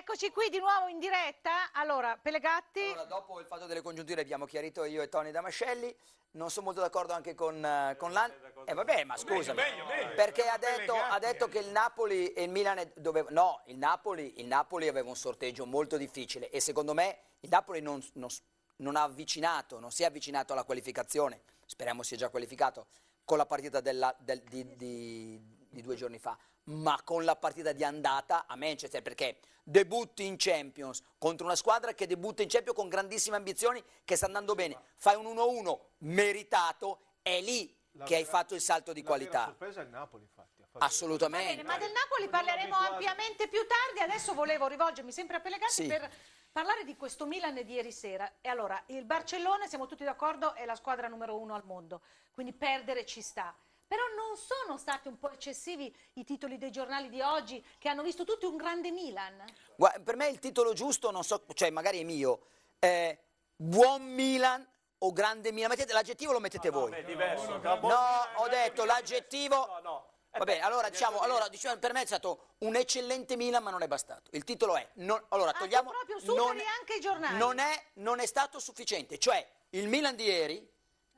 Eccoci qui di nuovo in diretta. Allora, Pelegatti. Allora, dopo il fatto delle congiunture abbiamo chiarito io e Tony Damascelli. Non sono molto d'accordo anche con, eh, con l'An. Eh vabbè, ma meglio. Perché ha detto, ha detto che il Napoli e il Milan dovevano... No, il Napoli, il Napoli aveva un sorteggio molto difficile e secondo me il Napoli non, non, non ha avvicinato, non si è avvicinato alla qualificazione, speriamo sia già qualificato, con la partita della- del- di, di- di due giorni fa, ma con la partita di andata a Manchester, perché debutti in Champions contro una squadra che debutta in Champions con grandissime ambizioni, che sta andando bene, fai un 1-1 meritato, è lì La che hai vera- fatto il salto di La qualità. sorpresa è il Napoli, infatti. Assolutamente. bene, ma del Napoli parleremo ampiamente più tardi. Adesso volevo rivolgermi sempre a Pelegatti Sì. per parlare di questo Milan di ieri sera. E allora, il Barcellona, siamo tutti d'accordo, è la squadra numero uno al mondo, quindi perdere ci sta. Però non sono stati un po' eccessivi i titoli dei giornali di oggi che hanno visto tutti un grande Milan? Gua- per me il titolo giusto, non so, cioè magari è mio, è buon Milan o grande Milan. Mettete, l'aggettivo lo mettete voi. È diverso. No, ho detto l'aggettivo. No, no. Eh Va bene, beh, allora diciamo, allora, diciamo, per me è stato un eccellente Milan, ma non è bastato. Il titolo è, non- allora Ah, togliamo, proprio superi non, anche i giornali. non è, non è stato sufficiente. Cioè, il Milan di ieri,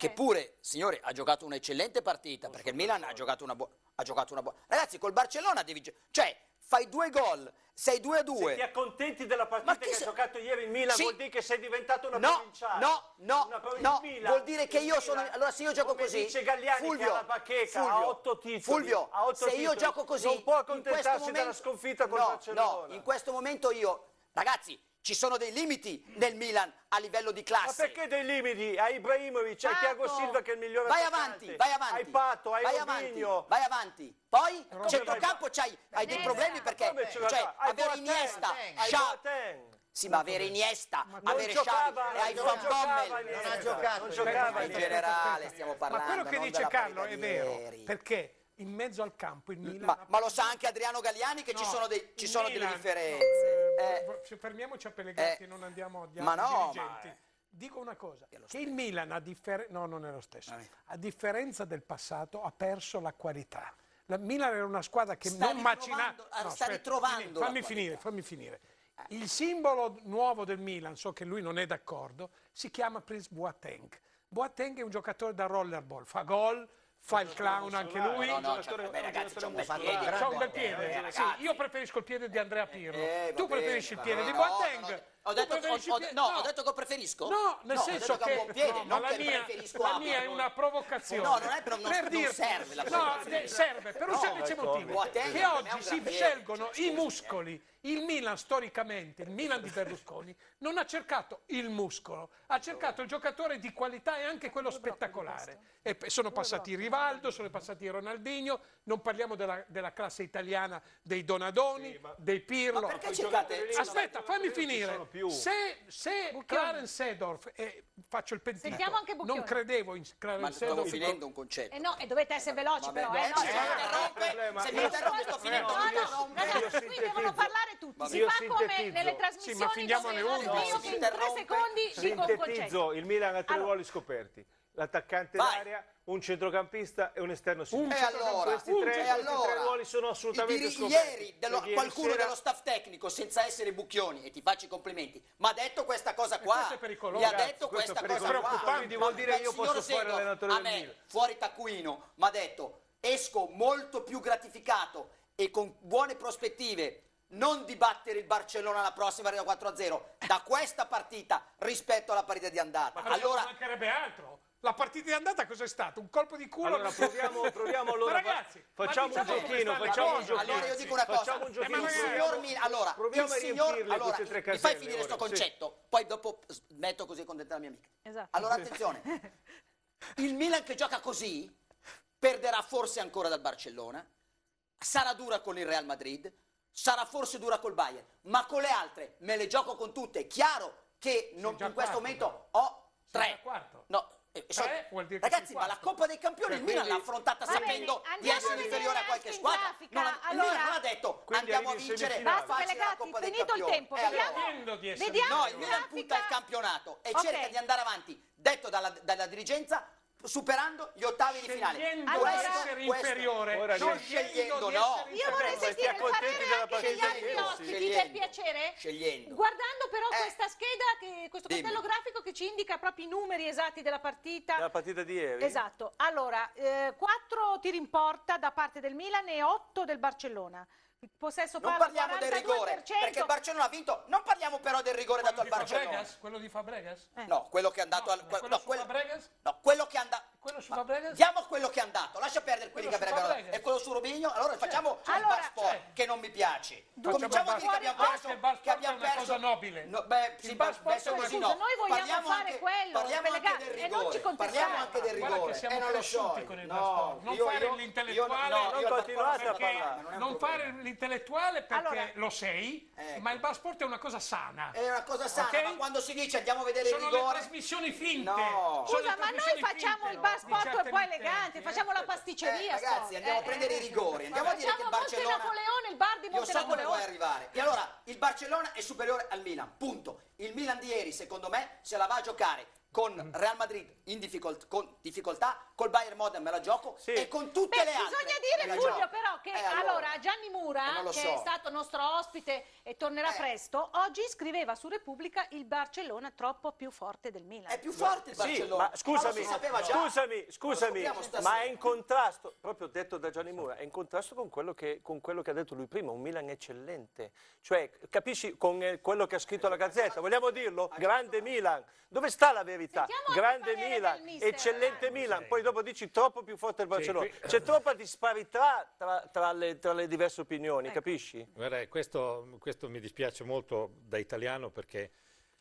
che Eh. pure, signori, ha giocato un'eccellente partita, perché il Milan ha giocato una buona, ha giocato una buona. Ragazzi, col Barcellona devi, cioè, fai due gol, sei 2 a Se 2. ti accontenti della partita che ha se- giocato ieri il Milan Sì. vuol dire che sei diventato una No, provinciale. no, no, Una no, il Milan- vuol dire che il io sono... Milan, Allora se io gioco come così... dice Gagliani che ha la bacheca, ha otto titoli. Fulvio, ha otto se io titoli, gioco così... Non può accontentarsi momento- della sconfitta col no, Barcellona. No, in questo momento io... Ragazzi, ci sono dei limiti nel Milan a livello di Ma classe. perché dei limiti? Hai Ibrahimovic, hai Pato. Thiago Silva che è il migliore Vai attaccante. avanti, vai avanti. Hai Pato, hai vai avanti, Robinho. vai avanti. Poi, Come centrocampo c'hai, hai dei problemi perché cioè, avere Iniesta, Xavi, sì, ma avere Iniesta, Non avere Xavi e hai non Van Bommel. Non ha giocato. non giocava In generale stiamo Ma parlando. quello che dice Carlo è vero, perché in mezzo al campo il Milan... Ma, ma lo sa anche Adriano Galliani che ci No, sono, dei- ci sono delle differenze. Fermiamoci a Pellegatti eh, non andiamo a ma no, dirigenti. ma- Dico una cosa, che il Milan a differenza... No, non è lo stesso. Eh. A differenza del passato ha perso la qualità. La Milan era una squadra che Sta non macinava... ritrovando- sta ritrovando Fammi finire, fammi finire. Il simbolo nuovo del Milan, so che lui non è d'accordo, si chiama Prince Boateng. Boateng è un giocatore da rollerball, fa gol, fa il clown anche lui. no, no, cioè, vabbè, è un ragazzi, c'è un bel piede. Sì, io preferisco il piede di Andrea Pirlo. Eh, tu preferisci il piede di Boateng. No, no. Ho detto, ho- ho- piede- no, ho detto che ho preferisco? No, nel No, senso che che piede, no, non la che mia, preferisco la mia è una provocazione. No, non è per- non- per non dirti- serve la No, provocazione. de- serve per un No, semplice ecco, motivo. Boateng Che oggi si scelgono i scusi, muscoli. Il Milan storicamente, il Milan di Berlusconi, non ha cercato il muscolo, ha cercato il giocatore di qualità e anche quello spettacolare. E sono passati Rivaldo, sono passati Ronaldinho, non parliamo della, della classe italiana dei Donadoni, dei Pirlo. Aspetta, fammi finire. Più. Se, se Clarence Sedorf, e faccio il pentito, Sentiamo anche Bucchioni. non credevo in Ma Clarence stavo Sedorf. finendo un concetto. Eh no, e dovete essere veloci Vabbè, però, eh, eh, no, no, se mi no, interrompe, problema. se mi Io- interrompe sto No, finendo. no, mi no, ragazzi, Io qui devono parlare tutti. Si fa come nelle Sì, trasmissioni ma finiamo dove alle arrivo 11. io che in tre secondi dico un concetto. Sintetizzo, il Milan ha tre ruoli scoperti. L'attaccante Vai. d'area, un centrocampista e un esterno sinistro. E allora, questi tre, e questi allora, tre ruoli sono assolutamente diri- scoperti. Ieri dello- Perché qualcuno sera- dello staff tecnico, senza essere bucchioni, e ti faccio i complimenti, mi ha detto questa cosa qua. questo è pericoloso. Mi ha detto questa è cosa qua. quindi vuol Ma- dire io posso fare l'allenatore a del me, Milan. fuori taccuino, mi ha detto esco molto più gratificato e con buone prospettive non di battere il Barcellona alla prossima arriva 4-0 da questa partita rispetto alla partita di andata. Ma allora allora mancherebbe altro. La partita di andata cos'è stato? Un colpo di culo? Allora proviamo, proviamo allora, Ma ragazzi, facciamo ma un diciamo come giochino, facciamo un giochino. Allora io dico una cosa, Facciamo un Eh, il signor Mil- allora, Proviamo il a signor, allora, mi fai finire sto ora, sì. concetto, poi dopo smetto così contenta la mia amica. Esatto. Allora attenzione, il Milan che gioca così perderà forse ancora dal Barcellona, sarà dura con il Real Madrid, sarà forse dura col Bayern, ma con le altre me le gioco con tutte. È chiaro che non- in questo momento ho tre. già quarto. No, eh, so- vuol dire che ragazzi, ma la. Coppa dei Campioni Cioè, il Milan l'ha affrontata Va bene, sapendo di essere inferiore a qualche squadra. Non ha- il Allora- Milan non ha detto andiamo a vincere. Basta, facile la Coppa dei finito il Campioni. tempo. E Vediamo, allora? Vediamo No, il Milan punta il campionato e Ok. cerca di andare avanti, detto dalla, dalla dirigenza, superando gli ottavi di finale. Scegliendo Allora- essere questo- inferiore, Ora non scegliendo no. Io vorrei sentire il accontenti parere della anche degli ospiti, Scegliendo. per piacere. Scegliendo. Guardando però Eh. questa scheda, che, questo Dimmi. cartello grafico che ci indica proprio i numeri esatti della partita. La partita di ieri? Esatto. Allora, eh, quattro tiri in porta da parte del Milan e otto del Barcellona. Possesso Non parliamo del 42%. rigore, perché il Barcellona ha vinto. Non parliamo però del rigore dato al Quello Barcellona. Fabregas? Quello di Fabregas? Eh. No, quello che è andato No, al que- quello no, quello- Fabregas? no, quello che è andato Quello su Fabregas? Diamo quello che è andato, lascia perdere quelli Quello che avrebbero e quello su Robigno. Allora facciamo il Allora, bar sport cioè, che non mi piace. Facciamo Cominciamo a dire che abbiamo perso che bar che abbiamo è una perso cosa nobile. No, beh, sì, Il bar beh, sport è adesso una così cosa- no. noi vogliamo Parliamo fare anche- quello, Parliamo anche del e non ci rigore. Parliamo anche del rigore. siamo Eh, non lo cresciuti so. con il No. Non io- fare io- l'intellettuale, io- no, non continuate a perché parlare. non è un fare l'intellettuale perché Allora- lo sei, Ecco. ma il bar sport è una cosa sana. È una cosa sana, ma quando si dice andiamo a vedere Sono il le rigore trasmissioni finte. No. Sono le Scusa, ma noi trasmissioni facciamo finte, il bar sport certe poi eh. facciamo la Eh, pasticceria. ragazzi, sto. andiamo a Eh, prendere eh. i rigori. Andiamo a dire che il Facciamo Monte Barcellona Napoleone, il bar di Io Monte so dove vuoi arrivare. E allora, il Barcellona è superiore al Milan, punto. Il Milan di ieri, secondo me, se la va a giocare con Real Madrid in difficol- con difficoltà, col Bayern Modern me la gioco Sì. e con tutte Beh, le altre. bisogna dire Fulvio gioco. però che Eh, allora, Gianni eh, Mura che so. è stato nostro ospite e tornerà Eh. presto oggi scriveva su Repubblica il Barcellona troppo più forte del Milan È più forte il Sì, Barcellona. ma scusami, già. scusami, scusami, ma è in contrasto, proprio detto da Gianni Mura, è in contrasto con quello, che, con quello che ha detto lui prima, un Milan eccellente. Cioè, capisci con eh, quello che ha scritto la Gazzetta, vogliamo dirlo? Grande Milan. Dove sta la verità? Sentiamo anche Grande Milan, eccellente Milan, poi dopo dici troppo più forte il Barcellona. qui- C'è troppa disparità tra, tra le, tra le diverse opinioni, Ecco. capisci? Guarda, questo, questo mi dispiace molto da italiano perché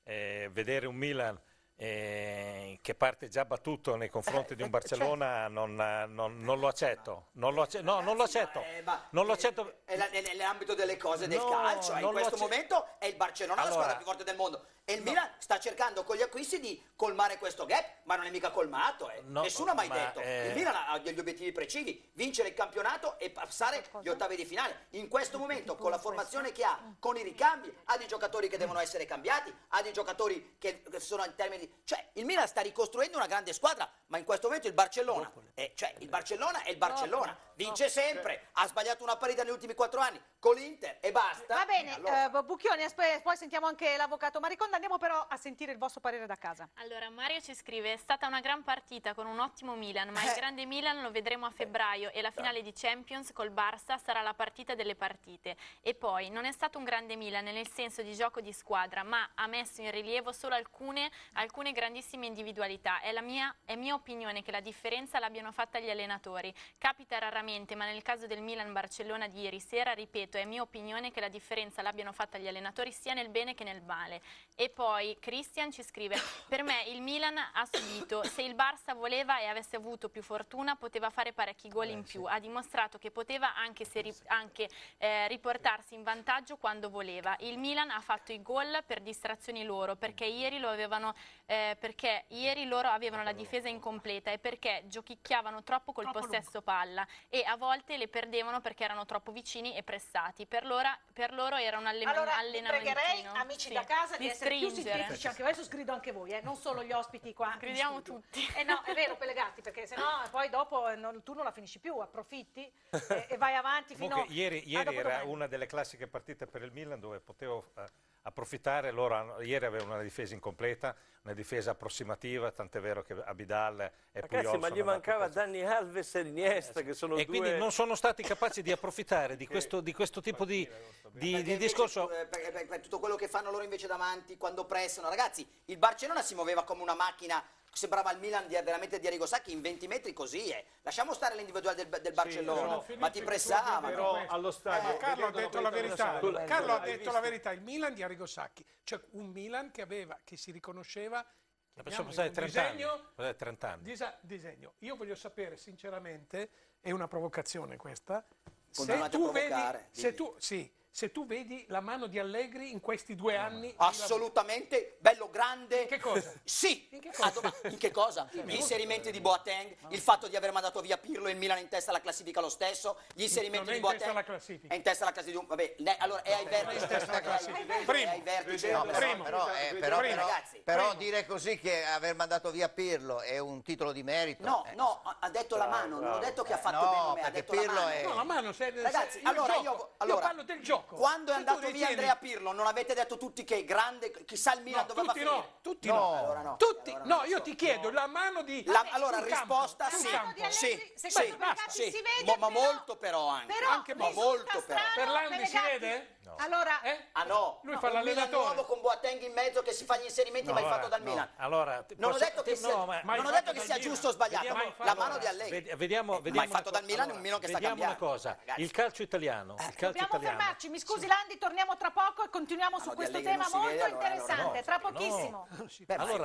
eh, vedere un Milan eh, che parte già battuto nei confronti di un Barcellona non, non- non lo accetto. Non lo acce- no, non lo accetto. Eh, Non lo eh, accetto. È, la- è nell'ambito delle cose del No, calcio. in questo momento è il Barcellona la Allora- squadra più forte del mondo. E il Milan sta cercando con gli acquisti di colmare questo gap, ma non è mica colmato. eh. No, Nessuno ha mai ma, detto. eh, Il Milan ha degli obiettivi precisi: vincere il campionato e passare gli ottavi di finale. In questo momento, con la formazione che ha, con i ricambi, ha dei giocatori che devono essere cambiati, ha dei giocatori che, che sono in termini di. Cioè, il Milan sta ricostruendo una grande squadra, ma in questo momento il Barcellona. è- cioè, il Barcellona è il Barcellona. Vince sempre, ha sbagliato una partita negli ultimi quattro anni con l'Inter e basta. Va bene, Allora- eh, Bucchioni, poi sentiamo anche l'avvocato Mariconda, andiamo però a sentire il vostro parere da casa. Allora, Mario ci scrive: È stata una gran partita con un ottimo Milan, ma il Eh. grande Milan lo vedremo a febbraio e la finale di Champions col Barça sarà la partita delle partite. E poi non è stato un grande Milan nel senso di gioco di squadra, ma ha messo in rilievo solo alcune, alcune grandissime individualità. È, la mia, è mia opinione che la differenza l'abbiano fatta gli allenatori. Capita raramente, ma nel caso del Milan-Barcellona di ieri sera, ripeto, è mia opinione che la differenza l'abbiano fatta gli allenatori sia nel bene che nel male. E poi Christian ci scrive: Per me il Milan ha subito. Se il Barça voleva e avesse avuto più fortuna, poteva fare parecchi gol in più. Ha dimostrato che poteva anche, ri- anche, eh, riportarsi in vantaggio quando voleva. Il Milan ha fatto i gol per distrazioni loro, perché ieri, lo avevano, eh, perché ieri loro avevano la difesa incompleta e perché giochicchiavano troppo col Troppo possesso palla e a volte le perdevano perché erano troppo vicini e pressati. Per loro, per loro era un allena- Allora, allenamento. pregherei, amici da casa, di, essere più stringere. sintetici anche voi, adesso sgrido anche voi, eh, non solo gli ospiti qua. Gridiamo tutti. Eh no, è vero, Pellegatti, perché sennò poi dopo non- tu non la finisci più, approfitti e, e vai avanti fino Comunque, ieri, a ieri era una delle classiche partite per il Milan dove potevo eh, approfittare. Loro hanno- ieri avevano una difesa incompleta, una difesa approssimativa, tant'è vero che Abidal e Ragazzi, Puyol ma gli mancava. Dani Alves e Iniesta, che sono E due... quindi non sono stati capaci di approfittare di questo, di questo tipo di, di- Perché di discorso. eh, perché- perché tutto quello che fanno loro invece davanti quando pressano ragazzi il Barcellona si muoveva come una macchina sembrava il Milan di, veramente di Arrigo Sacchi in 20 metri così eh. lasciamo stare l'individuale del, del Barcellona però- ma ti pressavano Però allo stadio... Ma Carlo ha detto la verità. partita, Carlo ha detto visto? la verità. Il Milan di Arrigo Sacchi, cioè un Milan che aveva, che si riconosceva. Facciamo chiamiamolo, passare un 30 anni. disegno, Cos'è, 30 anni. disa- disegno. Io voglio sapere sinceramente, è una provocazione questa. Se Continuate tu, vedi, provocare, se, tu, sì, se tu vedi la mano di Allegri in questi due anni. Assolutamente, bello grande. In che cosa? Sì. In che cosa? Ah, in che cosa? Gli inserimenti di Boateng, il fatto di aver mandato via Pirlo e il Milan in testa alla classifica lo stesso, gli inserimenti Non è di in testa Boateng. alla classifica. È in testa alla classifica. Vabbè, ne- allora è ai vertici. in testa alla classifica. È Primo. ai vertici. No, però, Primo. però, eh, Primo. però, Primo. però- Ragazzi, però primo. dire così che aver mandato via Pirlo è un titolo di merito. No, eh. no, ha- detto la mano, non ho detto che ha fatto no, bene ha perché detto la Pirlo mano. è- No, la mano, se, Ragazzi, allora io, allora, parlo del gioco. Quando è andato via Andrea Pirlo, non avete detto tutti che grande, chissà il Milan No, dove va a tutti finire? no, tutti No. no. Allora no. Tutti, Allora no, io so. ti chiedo la mano di. La- allora, campo, risposta sul sì, campo. di Allegri, sì, secondo sì, sì. vede, ma però- molto però anche. Però Anche molto però. strano, Ferlandi si Pellegatti- vede? Allora, Eh? Ah no, Lui No, fa l'allenatore. nuovo con Boateng in mezzo che si fa gli inserimenti No, mai allora, fatto dal no. Milan. Allora, Non ho detto che sia, no, ma- detto che sia giusto o sbagliato, Vediamo- la allora, mano di Allegri. ved- Vediamo, mai vediamo fatto una dal Milan è un Milan che sta vediamo una cambiando, cosa, ragazzi. il calcio italiano, il calcio dobbiamo italiano. fermarci. Mi scusi Landi, torniamo tra poco e continuiamo su no, questo tema molto allora, allora interessante. no, Tra no. pochissimo. Ma- Allora,